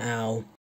Ow.